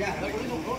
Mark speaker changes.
Speaker 1: 야, 너 우리 놓고